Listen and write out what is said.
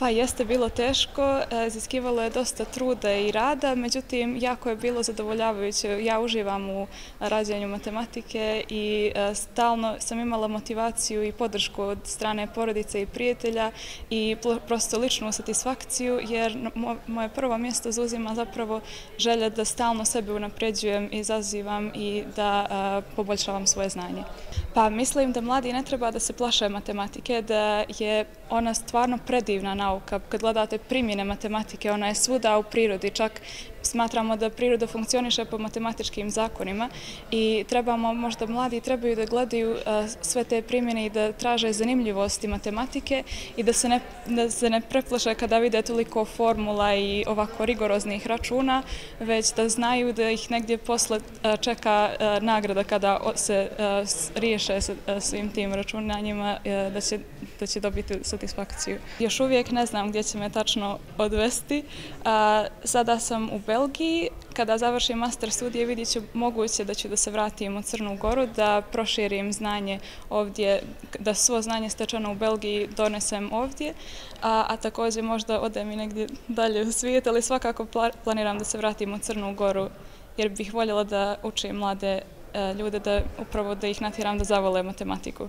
Pa jeste bilo teško, ziskivalo iziskivalo je dosta truda i rada, međutim, jako je bilo zadovoljavajuće. Ja uživam u razvijanju matematike i e, stalno sam imala motivaciju i podršku od strane porodice i prijatelja i prosto ličnu satisfakciju, jer moje prvo mjesto zauzima zapravo želja da stalno sebe unapređujem i zazivam i da e, poboljšavam svoje znanje. Pa mislim da mladi ne treba da se plaše matematike, da je ona stvarno predivna nauka. Kad gledate primjene matematike, ona je svuda u prirodi, čak smatramo da priroda funkcioniše po matematičkim zakonima i trebamo, možda mladi trebaju da gledaju sve te primjene i da traže zanimljivosti matematike i da se ne, da se ne preplaše kada vide toliko formula i ovako rigoroznih računa, već da znaju da ih negdje posle čeka nagrada kada se riješe svim tim računanjima, da će, da će dobiti satisfakciju. Još uvijek ne znam gdje će me tačno odvesti. Sada sam u Belgiji. Kada završim master studije vidit ću moguće da ću da se vratim u Crnu Goru, da proširim znanje ovdje, da svo znanje stečeno u Belgiji donesem ovdje, a, a također možda odem i negdje dalje u svijet, ali svakako planiram da se vratim u Crnu Goru jer bih voljela da učim mlade e, ljude da upravo da ih natjeram da zavole matematiku.